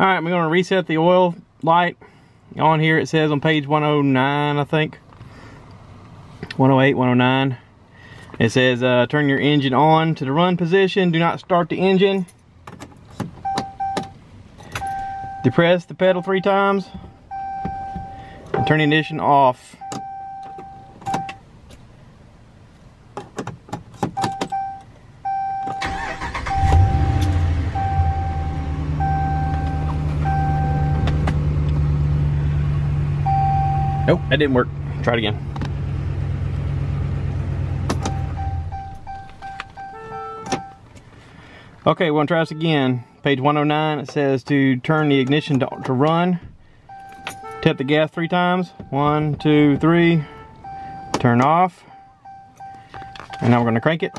All right, we're gonna reset the oil light. On here it says on page 109, I think. 108, 109. It says uh, turn your engine on to the run position. Do not start the engine. Depress the pedal three times. And turn the ignition off. Nope, that didn't work. Try it again. Okay, we're gonna try this again. Page 109, it says to turn the ignition to, to run. Tap the gas three times. One, two, three. Turn off. And now we're gonna crank it.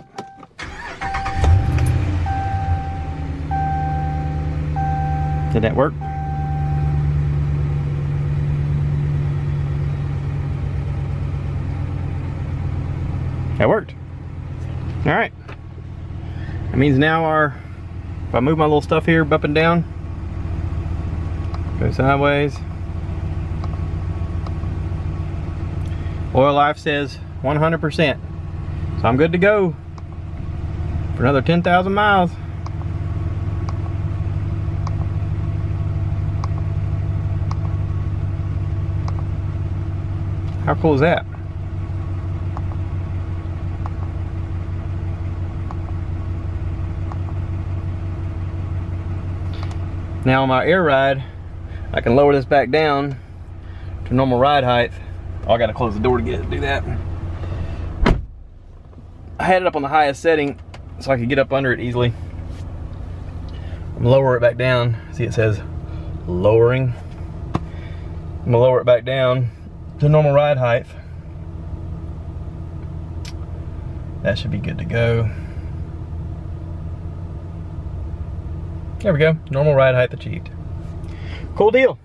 Did that work? That worked. All right. That means now our, if I move my little stuff here up and down, go sideways. Oil life says 100%. So I'm good to go for another 10,000 miles. How cool is that? Now on my air ride, I can lower this back down to normal ride height. Oh, I gotta close the door to get to do that. I had it up on the highest setting so I could get up under it easily. I'm lower it back down. See it says lowering. I'm gonna lower it back down to normal ride height. That should be good to go. There we go, normal ride height achieved. Cool deal.